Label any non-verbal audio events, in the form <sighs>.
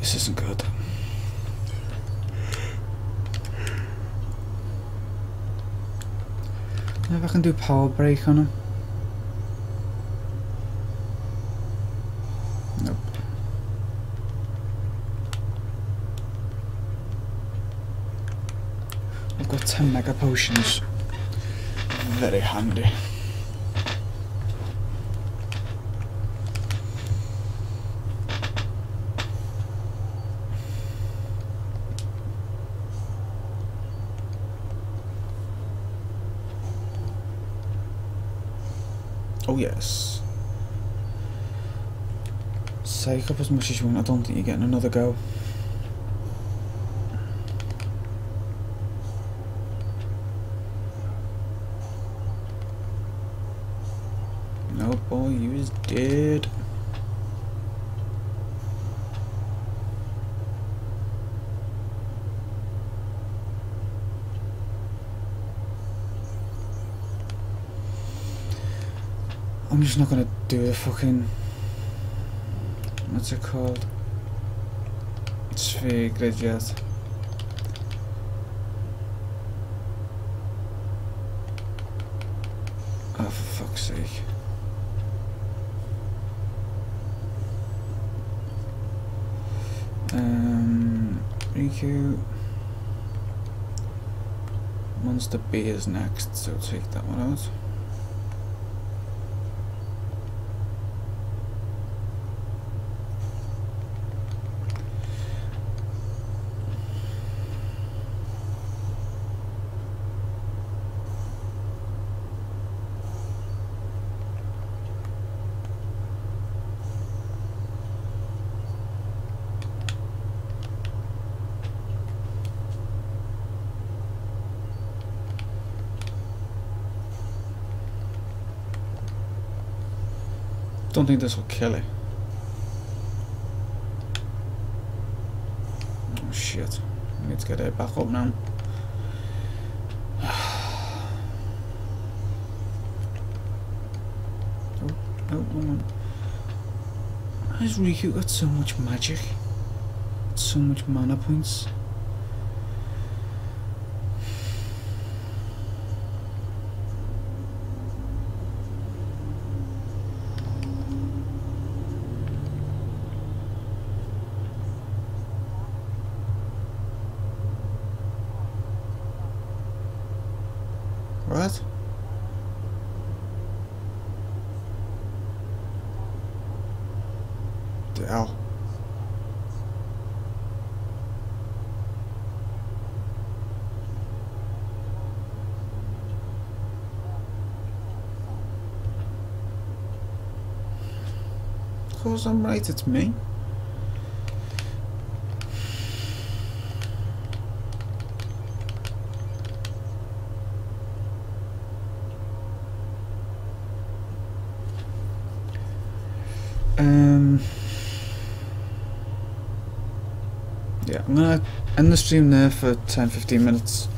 This isn't good. If I can do power break on him. Nope. I've got 10 mega potions. Very handy. Oh yes. Psych up as much as you want, I don't think you're getting another go. No boy, you is dead. I'm just not gonna do the fucking what's it called? Sphere grid yet. Oh for fuck's sake. Um Rikku Monster B is next, so take that one out. Don't think this will kill it. Oh shit. I need to get it back up now. <sighs> Oh, no, no. Why has Rikku got so much magic? So much mana points? What? The hell? Of course I'm right, it's me. Um, yeah, I'm gonna end the stream there for 10 15 minutes.